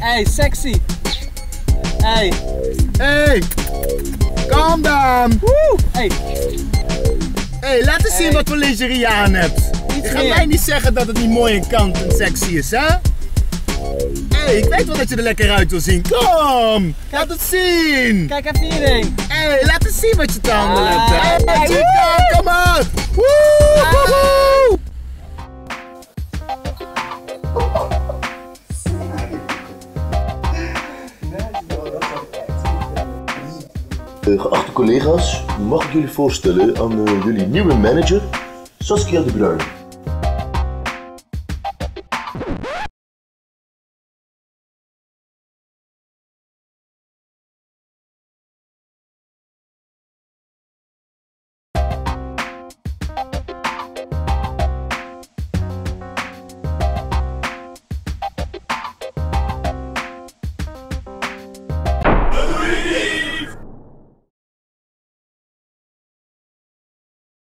Hey, sexy. Hey. Hey, calm down. Woe. Hey. Hey, laat eens zien wat voor lingerie je aan hebt. Je gaat meer. mij niet zeggen dat het niet mooi en kant en sexy is, hè? Hey, ik weet wel dat je er lekker uit wil zien. Kom, laat het zien. Kijk even hierin. Hey, laat eens zien wat je Ah, hebt. Hey, hey, geachte collega's, mag ik jullie voorstellen aan eh, jullie nieuwe manager, Saskia de Bruin.